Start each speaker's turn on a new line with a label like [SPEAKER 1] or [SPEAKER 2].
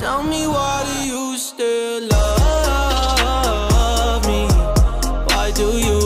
[SPEAKER 1] Tell me why do you still love me? Why do you?